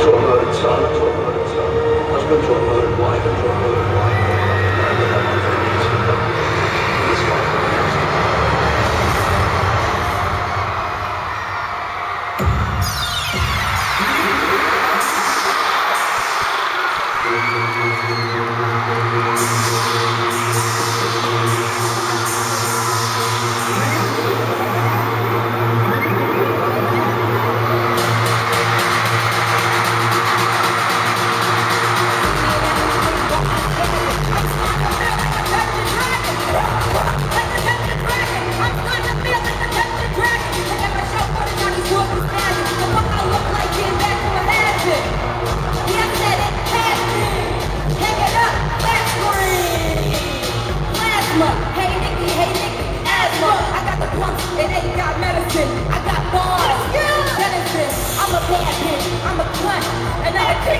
to a start son, mode, a Launch son. mode, to a mode, wife Land with that one for be hating asthma. I got the pumps, it ain't got medicine. I got bars, medicine. I'm a bad bitch, I'm a cunt, and I'm a king.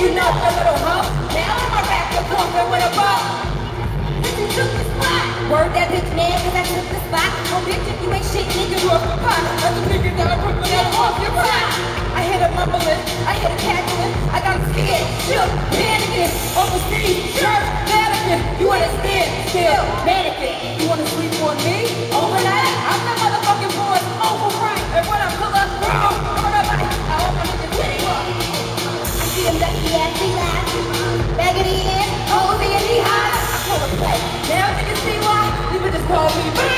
you know, the little hump. Now I'm a rapper, pumping with a bump. bitch if you ain't shit, nigga, you a pot. That's the nigga that I put that off your pot. I hit a mumbling, I hit a cackling, I got scared, shook, panicking, on the street, jerk, mannequin. You wanna stand still, mannequin. You wanna sleep on me? Overnight, I'm the motherfucking boy, overnight. And when I pull up, wrong, on a bike, I open up the titty up. I see them dusty ass, he lies. Baggity in, hoes in, he high. I call a play. Now niggas see why, you would just call me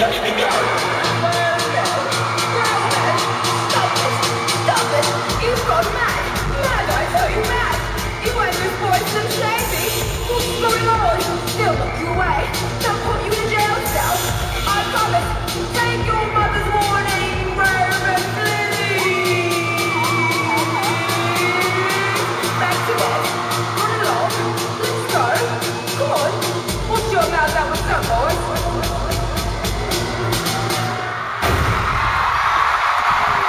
Let me go.